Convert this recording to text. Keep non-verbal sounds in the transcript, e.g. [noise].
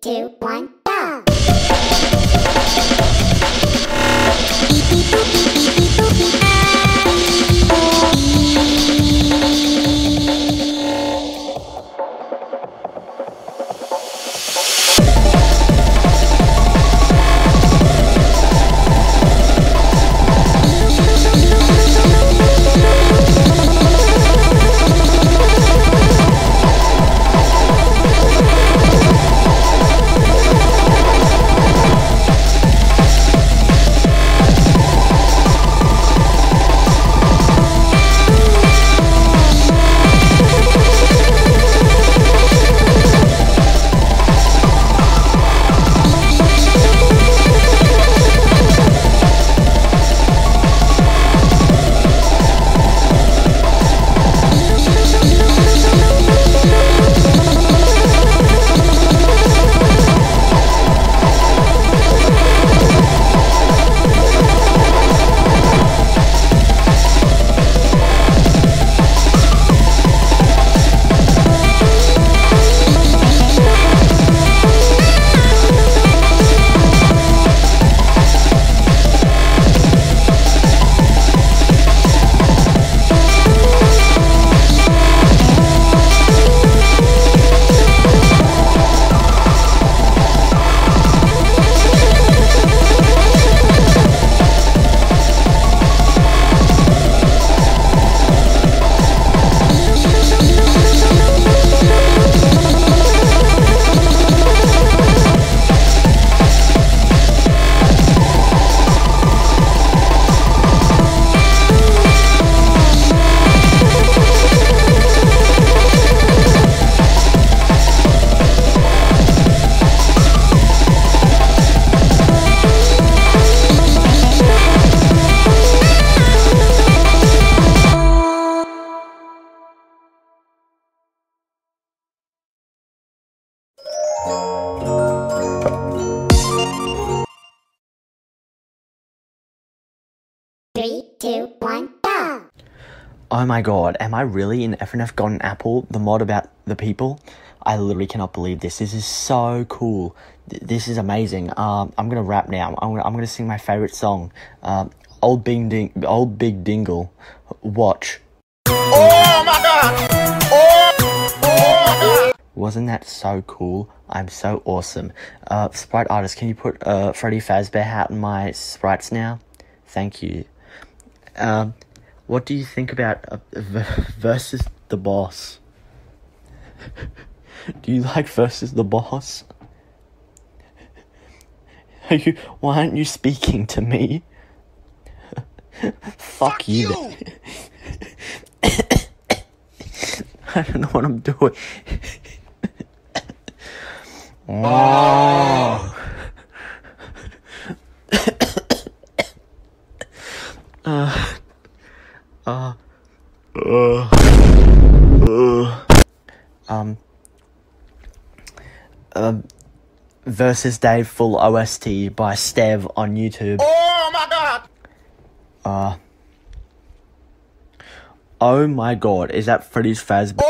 Two, one, Oh my god, am I really in FNF Golden Apple, the mod about the people? I literally cannot believe this. This is so cool. Th- This is amazing. Um, I'm gonna rap now. I'm gonna, I'm gonna sing my favorite song. Um, Old Big Ding, Old Big Dingle. Watch. Oh my god! Oh, oh my god! Wasn't that so cool? I'm so awesome. Uh, sprite artist, can you put uh, Freddy Fazbear hat in my sprites now? Thank you. Um, what do you think about uh, versus the boss? do you like versus the boss? Are you? Why aren't you speaking to me? [laughs] Fuck, you. you. [coughs] I don't know what I'm doing. oh. uh, uh, uh, uh, um, um, versus Dave full OST by Stev on YouTube. Oh my god! Uh, oh my god, is that Freddy's Fazbear?